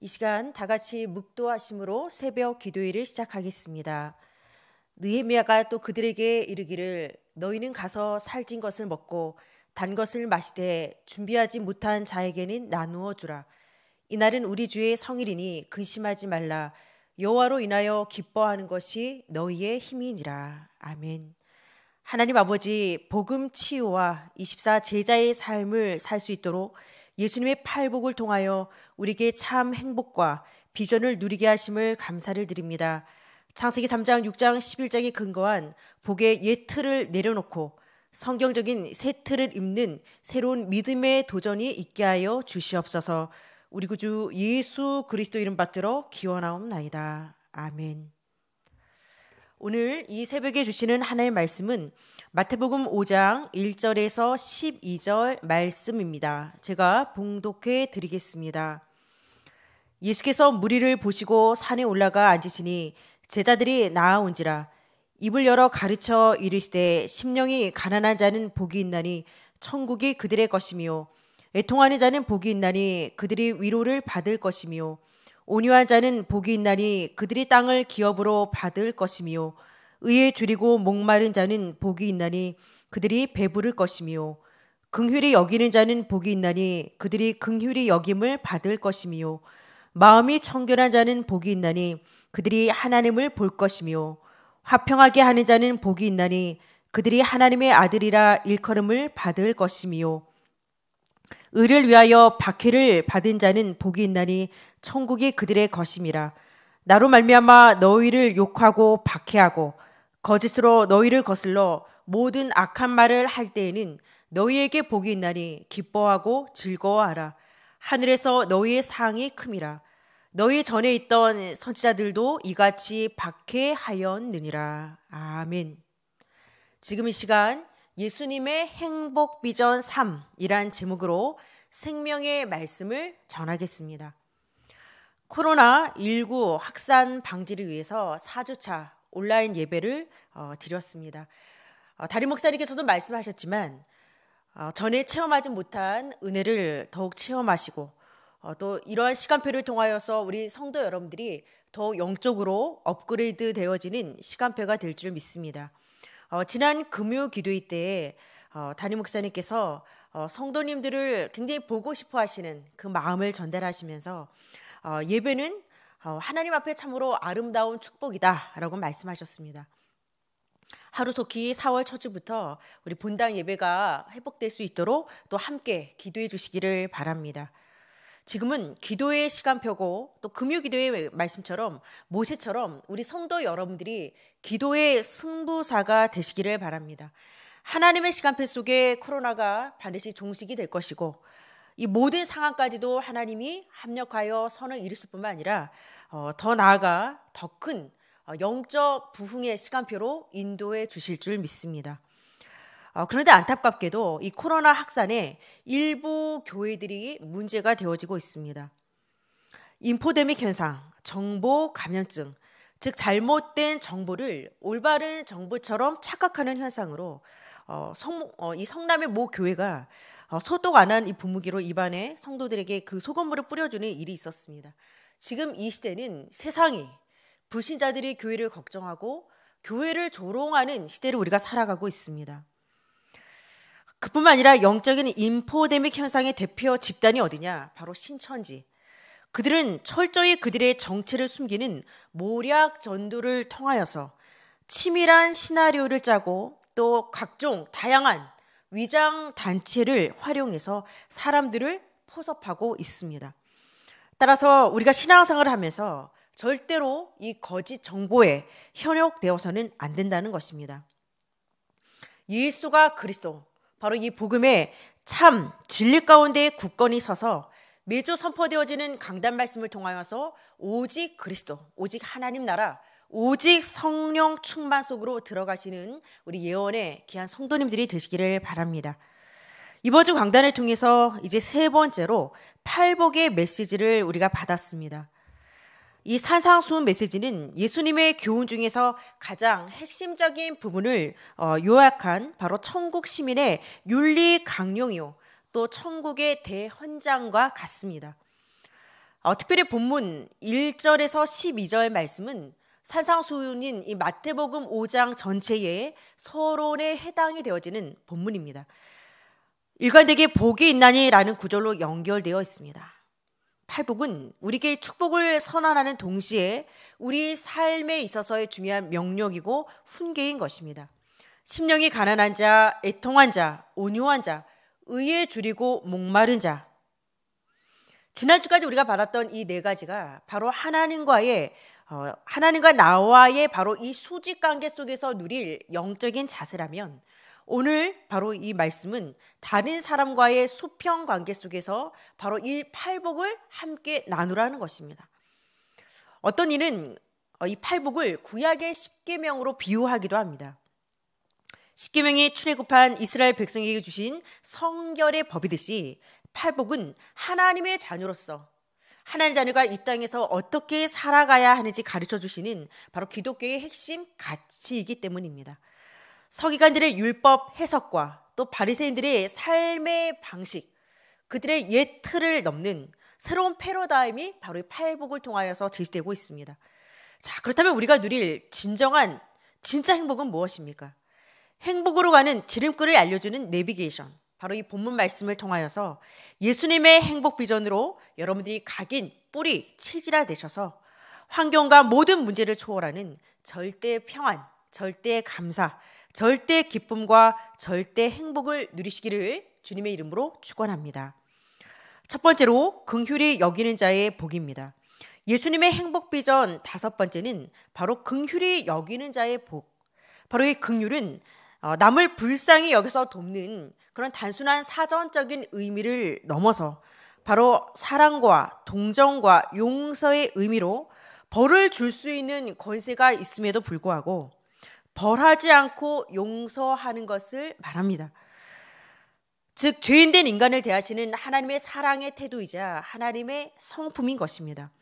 이 시간 다 같이 묵도하심으로 새벽 기도회를 시작하겠습니다. 느헤미야가 또 그들에게 이르기를 너희는 가서 살찐 것을 먹고 단 것을 마시되 준비하지 못한 자에게는 나누어 주라. 이날은 우리 주의 성일이니 근심하지 말라. 여호와로 인하여 기뻐하는 것이 너희의 힘이니라. 아멘. 하나님 아버지 복음 치유와 24 제자의 삶을 살 수 있도록 예수님의 팔복을 통하여 우리에게 참 행복과 비전을 누리게 하심을 감사를 드립니다. 창세기 3장, 6장, 11장에 근거한 복의 옛 틀을 내려놓고 성경적인 새 틀을 입는 새로운 믿음의 도전이 있게 하여 주시옵소서. 우리 구주 예수 그리스도 이름 받들어 기원하옵나이다. 아멘. 오늘 이 새벽에 주시는 하나님의 말씀은 마태복음 5장 1절에서 12절 말씀입니다. 제가 봉독해 드리겠습니다. 예수께서 무리를 보시고 산에 올라가 앉으시니 제자들이 나아온지라 입을 열어 가르쳐 이르시되 심령이 가난한 자는 복이 있나니 천국이 그들의 것이며 애통하는 자는 복이 있나니 그들이 위로를 받을 것이며 온유한 자는 복이 있나니 그들이 땅을 기업으로 받을 것이며 의에 줄이고 목마른 자는 복이 있나니 그들이 배부를 것이며 긍휼히 여기는 자는 복이 있나니 그들이 긍휼히 여김을 받을 것이며 마음이 청결한 자는 복이 있나니 그들이 하나님을 볼 것이며 화평하게 하는 자는 복이 있나니 그들이 하나님의 아들이라 일컬음을 받을 것이며 의를 위하여 박해를 받은 자는 복이 있나니 천국이 그들의 것임이라. 나로 말미암아 너희를 욕하고 박해하고 거짓으로 너희를 거슬러 모든 악한 말을 할 때에는 너희에게 복이 있나니 기뻐하고 즐거워하라. 하늘에서 너희의 상이 큼이라. 너희 전에 있던 선지자들도 이같이 박해하였느니라. 아멘. 지금 이 시간 예수님의 행복 비전 3이란 제목으로 생명의 말씀을 전하겠습니다. 코로나19 확산 방지를 위해서 4주차 온라인 예배를 어, 드렸습니다. 어, 다리 목사님께서도 말씀하셨지만 어, 전에 체험하지 못한 은혜를 더욱 체험하시고 어, 또 이러한 시간표를 통하여서 우리 성도 여러분들이 더 영적으로 업그레이드 되어지는 시간표가 될 줄 믿습니다. 어, 지난 금요 기도회 때 어, 담임 목사님께서 어, 성도님들을 굉장히 보고 싶어 하시는 그 마음을 전달하시면서 어, 예배는 어, 하나님 앞에 참으로 아름다운 축복이다라고 말씀하셨습니다. 하루속히 4월 첫 주부터 우리 본당 예배가 회복될 수 있도록 또 함께 기도해 주시기를 바랍니다. 지금은 기도의 시간표고 또 금요 기도의 말씀처럼 모세처럼 우리 성도 여러분들이 기도의 승부사가 되시기를 바랍니다. 하나님의 시간표 속에 코로나가 반드시 종식이 될 것이고 이 모든 상황까지도 하나님이 합력하여 선을 이루실 뿐만 아니라 어, 더 나아가 더큰 어, 영적 부흥의 시간표로 인도해 주실 줄 믿습니다. 어, 그런데 안타깝게도 이 코로나 확산에 일부 교회들이 문제가 되어지고 있습니다. 인포데믹 현상, 정보 감염증, 즉 잘못된 정보를 올바른 정보처럼 착각하는 현상으로 어, 성, 어, 이 성남의 모 교회가 어, 소독 안 한 이 분무기로 입안에 성도들에게 그 소금물을 뿌려주는 일이 있었습니다. 지금 이 시대는 세상이 불신자들이 교회를 걱정하고 교회를 조롱하는 시대를 우리가 살아가고 있습니다. 그뿐만 아니라 영적인 인포데믹 현상의 대표 집단이 어디냐? 바로 신천지. 그들은 철저히 그들의 정체를 숨기는 모략 전도를 통하여서 치밀한 시나리오를 짜고 또 각종 다양한 위장 단체를 활용해서 사람들을 포섭하고 있습니다. 따라서 우리가 신앙생활을 하면서 절대로 이 거짓 정보에 현혹되어서는 안 된다는 것입니다. 예수가 그리스도, 바로 이 복음의 참 진리 가운데 굳건히 서서 매주 선포되어지는 강단 말씀을 통하여서 오직 그리스도, 오직 하나님 나라, 오직 성령 충만 속으로 들어가시는 우리 예언의 귀한 성도님들이 되시기를 바랍니다. 이번 주 강단을 통해서 이제 세 번째로 팔복의 메시지를 우리가 받았습니다. 이 산상수훈 메시지는 예수님의 교훈 중에서 가장 핵심적인 부분을 어, 요약한 바로 천국 시민의 윤리 강령이요 또 천국의 대헌장과 같습니다. 어, 특별히 본문 1절에서 12절 말씀은 산상수훈인 이 마태복음 5장 전체의 서론에 해당이 되어지는 본문입니다. 일관되게 복이 있나니라는 구절로 연결되어 있습니다. 팔복은 우리에게 축복을 선언하는 동시에 우리 삶에 있어서의 중요한 명령이고 훈계인 것입니다. 심령이 가난한 자, 애통한 자, 온유한 자, 의에 줄이고 목마른 자. 지난주까지 우리가 받았던 이 네 가지가 바로 하나님과의 어, 하나님과 나와의 바로 이 수직 관계 속에서 누릴 영적인 자세라면 오늘 바로 이 말씀은 다른 사람과의 수평 관계 속에서 바로 이 팔복을 함께 나누라는 것입니다. 어떤 이는 어, 이 팔복을 구약의 십계명으로 비유하기도 합니다. 십계명이 출애굽한 이스라엘 백성에게 주신 성결의 법이듯이 팔복은 하나님의 자녀로서 하나님의 자녀가 이 땅에서 어떻게 살아가야 하는지 가르쳐 주시는 바로 기독교의 핵심 가치이기 때문입니다. 서기관들의 율법 해석과 또 바리새인들의 삶의 방식, 그들의 옛 틀을 넘는 새로운 패러다임이 바로 이 팔복을 통하여서 제시되고 있습니다. 자, 그렇다면 우리가 누릴 진정한 진짜 행복은 무엇입니까? 행복으로 가는 지름길을 알려주는 내비게이션. 바로 이 본문 말씀을 통하여서 예수님의 행복 비전으로 여러분들이 각인, 뿌리, 체질화 되셔서 환경과 모든 문제를 초월하는 절대 평안, 절대 감사, 절대 기쁨과 절대 행복을 누리시기를 주님의 이름으로 축원합니다. 첫 번째로 긍휼히 여기는 자의 복입니다. 예수님의 행복 비전 다섯 번째는 바로 긍휼히 여기는 자의 복. 바로 이 긍휼은 어, 남을 불쌍히 여기서 돕는 그런 단순한 사전적인 의미를 넘어서 바로 사랑과 동정과 용서의 의미로 벌을 줄 수 있는 권세가 있음에도 불구하고 벌하지 않고 용서하는 것을 말합니다. 즉 죄인된 인간을 대하시는 하나님의 사랑의 태도이자 하나님의 성품인 것입니다.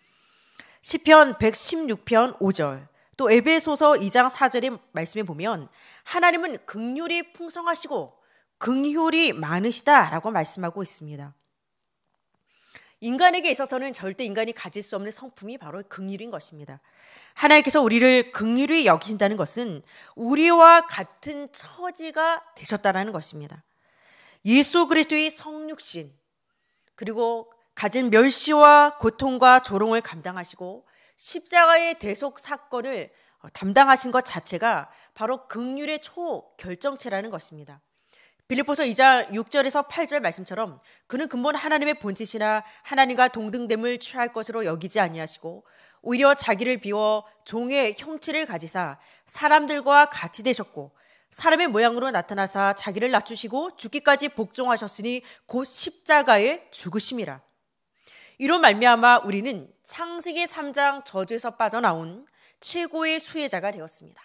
시편 116편 5절 또 에베소서 2장 4절의 말씀에 보면 하나님은 극률이 풍성하시고 긍휼이 많으시다라고 말씀하고 있습니다. 인간에게 있어서는 절대 인간이 가질 수 없는 성품이 바로 긍휼인 것입니다. 하나님께서 우리를 긍휼히 여기신다는 것은 우리와 같은 처지가 되셨다는 것입니다. 예수 그리스도의 성육신 그리고 가진 멸시와 고통과 조롱을 감당하시고 십자가의 대속 사건을 담당하신 것 자체가 바로 극률의 초결정체라는 것입니다. 빌립보서 2장 6절에서 8절 말씀처럼 그는 근본 하나님의 본짓이나 하나님과 동등됨을 취할 것으로 여기지 아니하시고 오히려 자기를 비워 종의 형체를 가지사 사람들과 같이 되셨고 사람의 모양으로 나타나사 자기를 낮추시고 죽기까지 복종하셨으니 곧 십자가에 죽으심이라. 이로 말미암아 우리는 창세기 3장 저주에서 빠져나온 최고의 수혜자가 되었습니다.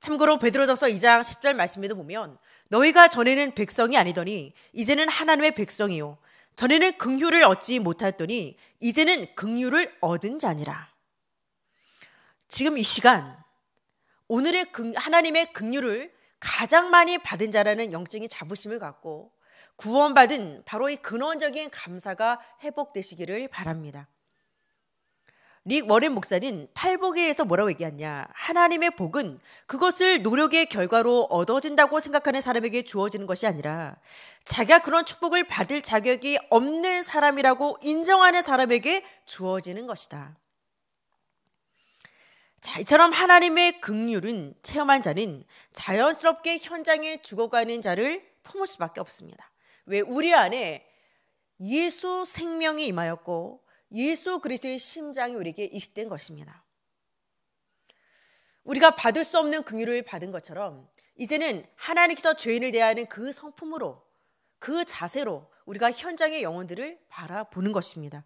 참고로 베드로전서 2장 10절 말씀에도 보면 너희가 전에는 백성이 아니더니 이제는 하나님의 백성이요 전에는 긍휼을 얻지 못하였더니 이제는 긍휼을 얻은 자니라. 지금 이 시간 오늘의 하나님의 긍휼을 가장 많이 받은 자라는 영적인 자부심을 갖고 구원받은 바로 이 근원적인 감사가 회복되시기를 바랍니다. 릭 워렌 목사는 팔복에 대해서 뭐라고 얘기하냐. 하나님의 복은 그것을 노력의 결과로 얻어진다고 생각하는 사람에게 주어지는 것이 아니라 자기가 그런 축복을 받을 자격이 없는 사람이라고 인정하는 사람에게 주어지는 것이다. 자, 이처럼 하나님의 극률은 체험한 자는 자연스럽게 현장에 죽어가는 자를 품을 수밖에 없습니다. 왜 우리 안에 예수 생명이 임하였고 예수 그리스도의 심장이 우리에게 이식된 것입니다. 우리가 받을 수 없는 긍휼을 받은 것처럼 이제는 하나님께서 죄인을 대하는 그 성품으로 그 자세로 우리가 현장의 영혼들을 바라보는 것입니다.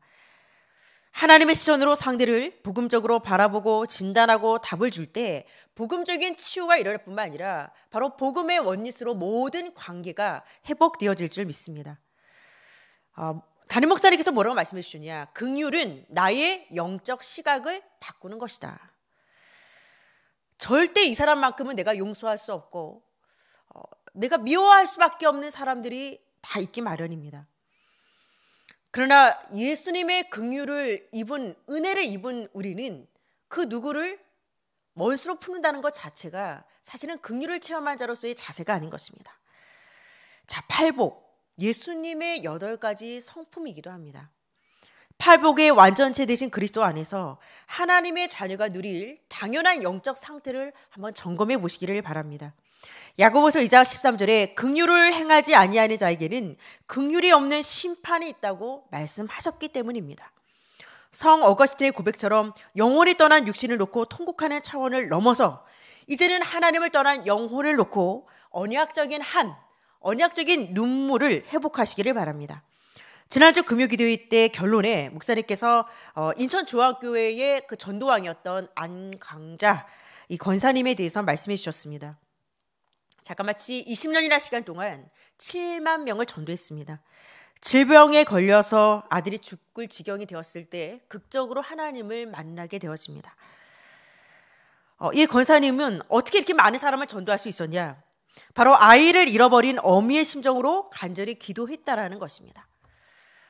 하나님의 시선으로 상대를 복음적으로 바라보고 진단하고 답을 줄 때 복음적인 치유가 일어날 뿐만 아니라 바로 복음의 원리스로 모든 관계가 회복되어질 줄 믿습니다. 어, 담임 목사님께서 뭐라고 말씀해 주시냐? 긍휼은 나의 영적 시각을 바꾸는 것이다. 절대 이 사람만큼은 내가 용서할 수 없고 어, 내가 미워할 수밖에 없는 사람들이 다 있기 마련입니다. 그러나 예수님의 긍휼을 입은 은혜를 입은 우리는 그 누구를 원수로 품는다는 것 자체가 사실은 긍휼을 체험한 자로서의 자세가 아닌 것입니다. 자, 팔복. 예수님의 여덟 가지 성품이기도 합니다. 팔복의 완전체 되신 그리스도 안에서 하나님의 자녀가 누릴 당연한 영적 상태를 한번 점검해 보시기를 바랍니다. 야고보서 2장 13절에 긍휼을 행하지 아니하는 자에게는 긍휼이 없는 심판이 있다고 말씀하셨기 때문입니다. 성 어거스틴의 고백처럼 영혼이 떠난 육신을 놓고 통곡하는 차원을 넘어서 이제는 하나님을 떠난 영혼을 놓고 언약적인 한, 언약적인 눈물을 회복하시기를 바랍니다. 지난주 금요 기도회 때 결론에 목사님께서 어, 인천 중학교회의 그 전도왕이었던 안강자 이 권사님에 대해서 말씀해 주셨습니다. 자그마치 20년이나 시간 동안 7만 명을 전도했습니다. 질병에 걸려서 아들이 죽을 지경이 되었을 때 극적으로 하나님을 만나게 되었습니다. 어, 이 권사님은 어떻게 이렇게 많은 사람을 전도할 수 있었냐? 바로 아이를 잃어버린 어미의 심정으로 간절히 기도했다라는 것입니다.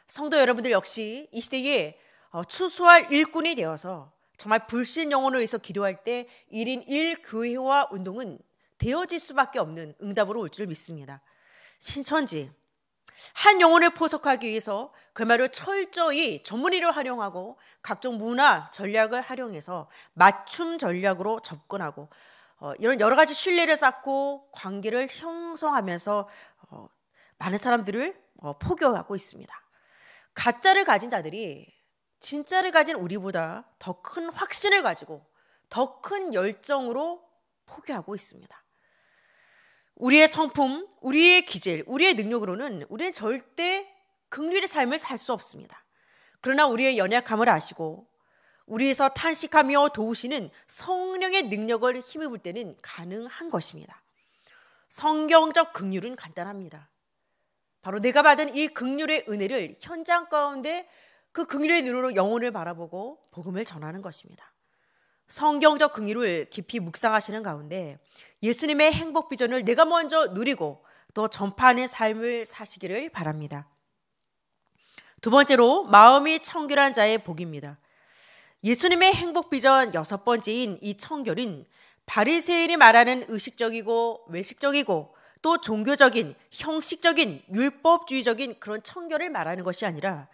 성도 여러분들 역시 이 시대에 어, 추수할 일꾼이 되어서 정말 불신 영혼을 위해서 기도할 때 1인 1 교회와 운동은 되어질 수밖에 없는 응답으로 올 줄 믿습니다. 신천지 한 영혼을 포석하기 위해서 그 말을 철저히 전문의를 활용하고 각종 문화 전략을 활용해서 맞춤 전략으로 접근하고 어, 이런 여러 가지 신뢰를 쌓고 관계를 형성하면서 어, 많은 사람들을 어, 포교하고 있습니다. 가짜를 가진 자들이 진짜를 가진 우리보다 더 큰 확신을 가지고 더 큰 열정으로 포교하고 있습니다. 우리의 성품, 우리의 기질, 우리의 능력으로는 우리는 절대 극률의 삶을 살 수 없습니다. 그러나 우리의 연약함을 아시고 우리에서 탄식하며 도우시는 성령의 능력을 힘입을 때는 가능한 것입니다. 성경적 극률은 간단합니다. 바로 내가 받은 이 극률의 은혜를 현장 가운데 그 극률의 눈으로 영혼을 바라보고 복음을 전하는 것입니다. 성경적 긍휼을 깊이 묵상하시는 가운데 예수님의 행복 비전을 내가 먼저 누리고 또 전파하는 삶을 사시기를 바랍니다. 두 번째로 마음이 청결한 자의 복입니다. 예수님의 행복 비전 여섯 번째인 이 청결은 바리새인이 말하는 의식적이고 외식적이고 또 종교적인 형식적인 율법주의적인 그런 청결을 말하는 것이 아니라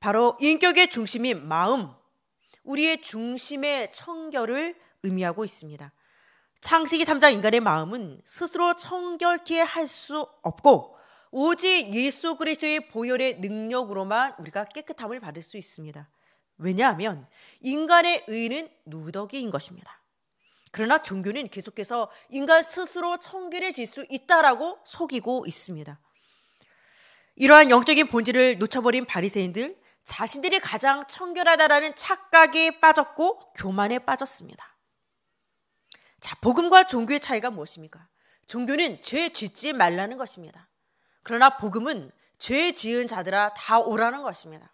바로 인격의 중심인 마음, 우리의 중심의 청결을 의미하고 있습니다. 창세기 3장 인간의 마음은 스스로 청결케 할 수 없고 오직 예수 그리스도의 보혈의 능력으로만 우리가 깨끗함을 받을 수 있습니다. 왜냐하면 인간의 의는 누더기인 것입니다. 그러나 종교는 계속해서 인간 스스로 청결해질 수 있다라고 속이고 있습니다. 이러한 영적인 본질을 놓쳐버린 바리새인들 자신들이 가장 청결하다라는 착각에 빠졌고 교만에 빠졌습니다. 자, 복음과 종교의 차이가 무엇입니까? 종교는 죄 짓지 말라는 것입니다. 그러나 복음은 죄 지은 자들아 다 오라는 것입니다.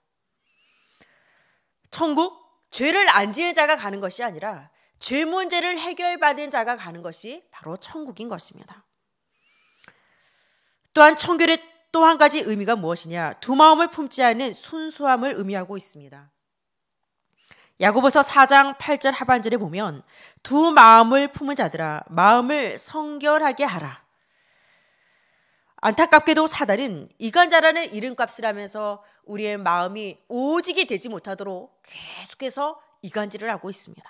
천국 죄를 안 지은 자가 가는 것이 아니라 죄 문제를 해결받은 자가 가는 것이 바로 천국인 것입니다. 또한 청결의 또 한 가지 의미가 무엇이냐? 두 마음을 품지 않는 순수함을 의미하고 있습니다. 야고보서 4장 8절 하반절에 보면 두 마음을 품은 자들아 마음을 성결하게 하라. 안타깝게도 사단은 이간자라는 이름값을 하면서 우리의 마음이 오직이 되지 못하도록 계속해서 이간질을 하고 있습니다.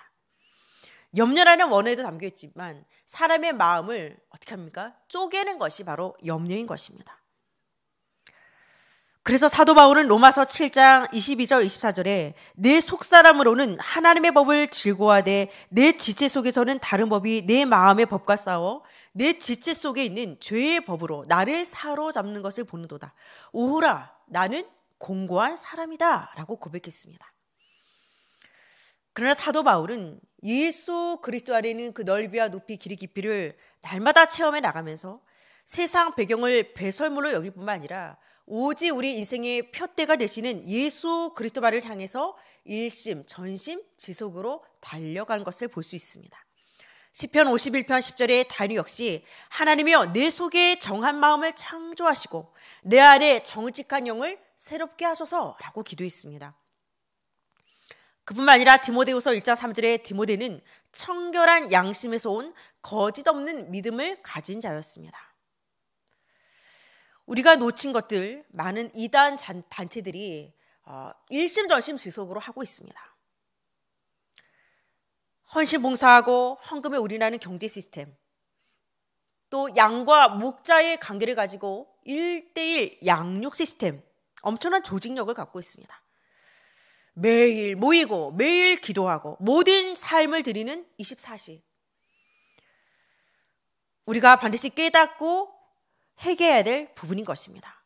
염려라는 원어에도 담겨 있지만 사람의 마음을 어떻게 합니까? 쪼개는 것이 바로 염려인 것입니다. 그래서 사도 바울은 로마서 7장 22절 24절에 내 속사람으로는 하나님의 법을 즐거워하되 내 지체 속에서는 다른 법이 내 마음의 법과 싸워 내 지체 속에 있는 죄의 법으로 나를 사로잡는 것을 보는도다. 오호라 나는 공고한 사람이다 라고 고백했습니다. 그러나 사도 바울은 예수 그리스도 아래 있는 그 넓이와 높이 길이 깊이를 날마다 체험해 나가면서 세상 배경을 배설물로 여길 뿐만 아니라 오직 우리 인생의 표대가 되시는 예수 그리스도만을 향해서 일심 전심 지속으로 달려간 것을 볼 수 있습니다. 시편 51편 10절의 다니 역시 하나님이여 내 속에 정한 마음을 창조하시고 내 안에 정직한 영을 새롭게 하소서라고 기도했습니다. 그뿐만 아니라 디모데후서 1장 3절에 디모데는 청결한 양심에서 온 거짓 없는 믿음을 가진 자였습니다. 우리가 놓친 것들 많은 이단 단체들이 어, 일심전심 지속으로 하고 있습니다. 헌신 봉사하고 헌금에 올인하는 경제 시스템, 또 양과 목자의 관계를 가지고 1대1 양육 시스템, 엄청난 조직력을 갖고 있습니다. 매일 모이고 매일 기도하고 모든 삶을 드리는 24시. 우리가 반드시 깨닫고 회개해야 될 부분인 것입니다.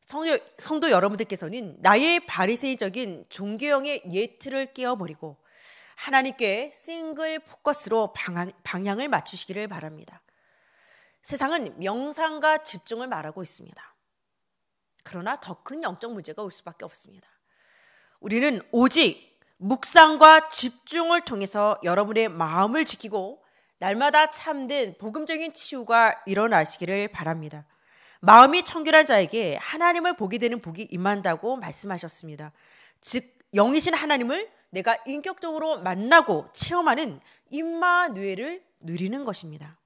성도, 성도 여러분들께서는 나의 바리새인적인 종교형의 예틀을 깨어버리고 하나님께 싱글 포커스로 방향, 방향을 맞추시기를 바랍니다. 세상은 명상과 집중을 말하고 있습니다. 그러나 더 큰 영적 문제가 올 수밖에 없습니다. 우리는 오직 묵상과 집중을 통해서 여러분의 마음을 지키고 날마다 참된 복음적인 치유가 일어나시기를 바랍니다. 마음이 청결한 자에게 하나님을 보게 되는 복이 임한다고 말씀하셨습니다. 즉 영이신 하나님을 내가 인격적으로 만나고 체험하는 임마누엘을 누리는 것입니다.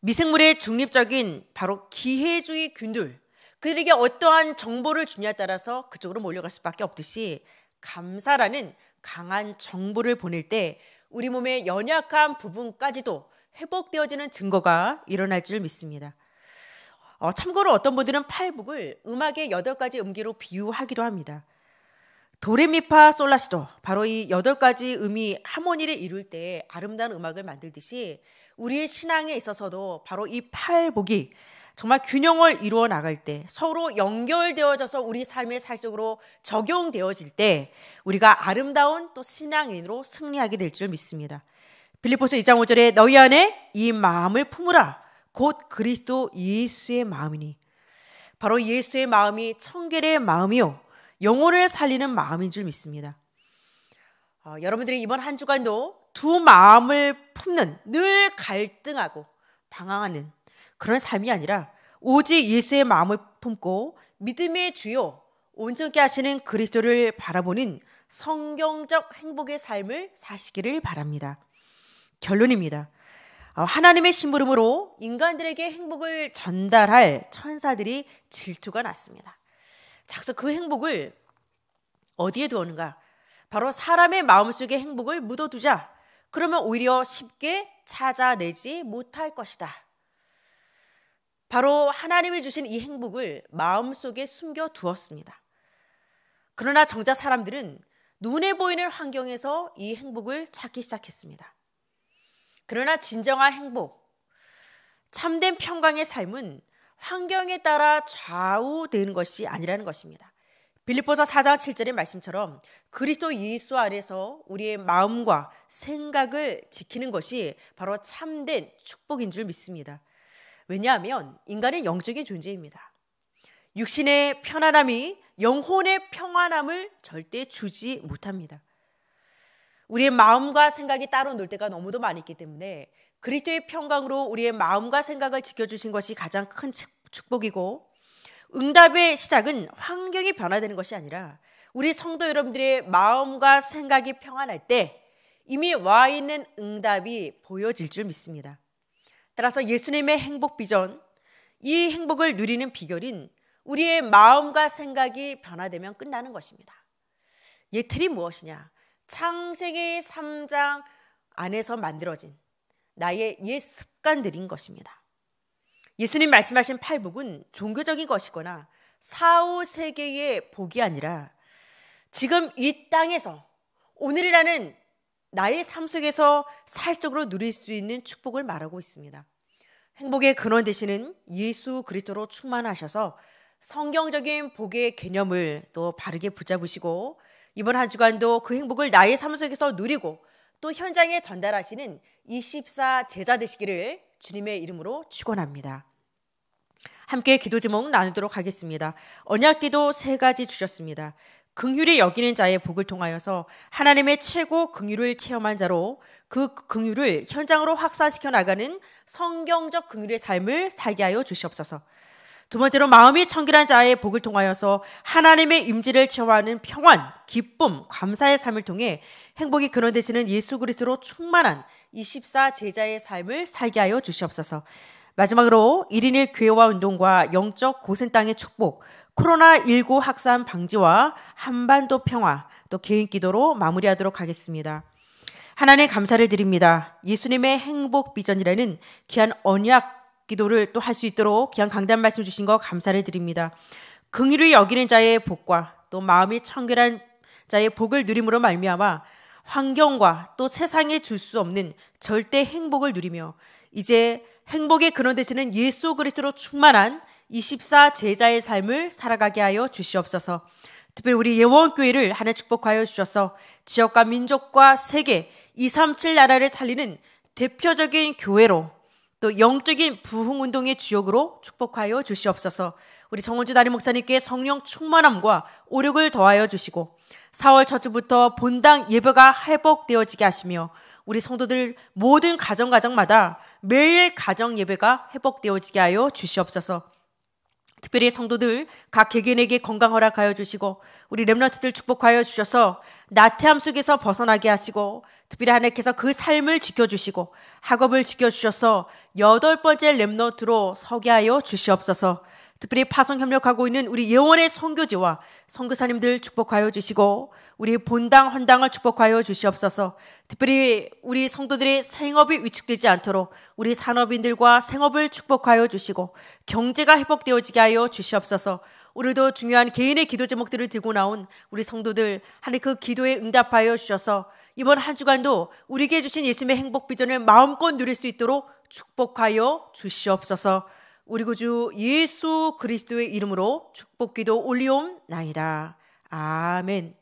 미생물의 중립적인 바로 기회주의 균들 그들에게 어떠한 정보를 주냐에 따라서 그쪽으로 몰려갈 수밖에 없듯이 감사라는 강한 정보를 보낼 때 우리 몸의 연약한 부분까지도 회복되어지는 증거가 일어날 줄 믿습니다. 어, 참고로 어떤 분들은 팔북을 음악의 여덟 가지 음기로 비유하기도 합니다. 도레미파 솔라시도 바로 이 여덟 가지 음이 하모니를 이룰 때 아름다운 음악을 만들듯이 우리의 신앙에 있어서도 바로 이 팔복이 정말 균형을 이루어 나갈 때 서로 연결되어져서 우리 삶의 사적으로 적용되어질 때 우리가 아름다운 또 신앙인으로 승리하게 될 줄 믿습니다. 빌리포스 2장 5절에 너희 안에 이 마음을 품으라. 곧 그리스도 예수의 마음이니. 바로 예수의 마음이 청결의 마음이요 영혼을 살리는 마음인 줄 믿습니다. 어, 여러분들이 이번 한 주간도 두 마음을 품는 늘 갈등하고 방황하는 그런 삶이 아니라 오직 예수의 마음을 품고 믿음의 주요 온전케 하시는 그리스도를 바라보는 성경적 행복의 삶을 사시기를 바랍니다. 결론입니다. 어, 하나님의 심부름으로 인간들에게 행복을 전달할 천사들이 질투가 났습니다. 자, 그래서 그 행복을 어디에 두었는가? 바로 사람의 마음속에 행복을 묻어두자. 그러면 오히려 쉽게 찾아내지 못할 것이다. 바로 하나님이 주신 이 행복을 마음속에 숨겨 두었습니다. 그러나 정작 사람들은 눈에 보이는 환경에서 이 행복을 찾기 시작했습니다. 그러나 진정한 행복, 참된 평강의 삶은 환경에 따라 좌우되는 것이 아니라는 것입니다. 빌립보서 4장 7절의 말씀처럼 그리스도 예수 안에서 우리의 마음과 생각을 지키는 것이 바로 참된 축복인 줄 믿습니다. 왜냐하면 인간은 영적인 존재입니다. 육신의 편안함이 영혼의 평안함을 절대 주지 못합니다. 우리의 마음과 생각이 따로 놀 때가 너무도 많이 있기 때문에 그리스도의 평강으로 우리의 마음과 생각을 지켜주신 것이 가장 큰 축복이고 응답의 시작은 환경이 변화되는 것이 아니라 우리 성도 여러분들의 마음과 생각이 평안할 때 이미 와 있는 응답이 보여질 줄 믿습니다. 따라서 예수님의 행복 비전, 이 행복을 누리는 비결인 우리의 마음과 생각이 변화되면 끝나는 것입니다. 예틀이 무엇이냐? 창세기 3장 안에서 만들어진 나의 옛 습관들인 것입니다. 예수님 말씀하신 팔복은 종교적인 것이거나 사후 세계의 복이 아니라 지금 이 땅에서 오늘이라는 나의 삶 속에서 사실적으로 누릴 수 있는 축복을 말하고 있습니다. 행복의 근원 되시는 예수 그리스도로 충만하셔서 성경적인 복의 개념을 또 바르게 붙잡으시고 이번 한 주간도 그 행복을 나의 삶 속에서 누리고 또 현장에 전달하시는 24 제자 되시기를 주님의 이름으로 축원합니다. 함께 기도 제목 나누도록 하겠습니다. 언약 기도 세 가지 주셨습니다. 긍휼히 여기는 자의 복을 통하여서 하나님의 최고 긍휼을 체험한 자로 그 긍휼을 현장으로 확산시켜 나가는 성경적 긍휼의 삶을 살게 하여 주시옵소서. 두 번째로 마음이 청결한 자의 복을 통하여서 하나님의 임지를 체험하는 평안, 기쁨, 감사의 삶을 통해 행복이 근원되시는 예수 그리스도로 충만한 24 제자의 삶을 살게 하여 주시옵소서. 마지막으로 1인 1 교회와 운동과 영적 고센 땅의 축복, 코로나19 확산 방지와 한반도 평화, 또 개인 기도로 마무리하도록 하겠습니다. 하나님 감사를 드립니다. 예수님의 행복 비전이라는 귀한 언약 기도를 또 할 수 있도록 귀한 강단 말씀 주신 거 감사를 드립니다. 긍휼을 여기는 자의 복과 또 마음이 청결한 자의 복을 누림으로 말미암아 환경과 또 세상에 줄 수 없는 절대 행복을 누리며 이제 행복의 근원 되시는 예수 그리스도로 충만한 24 제자의 삶을 살아가게 하여 주시옵소서. 특별히 우리 예원교회를 하나 축복하여 주셔서 지역과 민족과 세계 237 나라를 살리는 대표적인 교회로 또 영적인 부흥 운동의 주역으로 축복하여 주시옵소서. 우리 정원주 다리 목사님께 성령 충만함과 오력을 더하여 주시고 4월 첫 주부터 본당 예배가 회복되어지게 하시며 우리 성도들 모든 가정 가정마다 매일 가정 예배가 회복되어지게 하여 주시옵소서. 특별히 성도들 각 개개인에게 건강 허락하여 주시고 우리 렘너트들 축복하여 주셔서 나태함 속에서 벗어나게 하시고 특별히 하나님께서 그 삶을 지켜주시고 학업을 지켜주셔서 여덟 번째 렘너트로 서게 하여 주시옵소서. 특별히 파송 협력하고 있는 우리 예원의 선교지와 선교사님들 축복하여 주시고 우리 본당 헌당을 축복하여 주시옵소서. 특별히 우리 성도들의 생업이 위축되지 않도록 우리 산업인들과 생업을 축복하여 주시고 경제가 회복되어지게 하여 주시옵소서. 오늘도 중요한 개인의 기도 제목들을 들고 나온 우리 성도들 하나님 그 기도에 응답하여 주셔서 이번 한 주간도 우리에게 주신 예수님의 행복 비전을 마음껏 누릴 수 있도록 축복하여 주시옵소서. 우리 구주 예수 그리스도의 이름으로 축복기도 올리옵나이다. 아멘.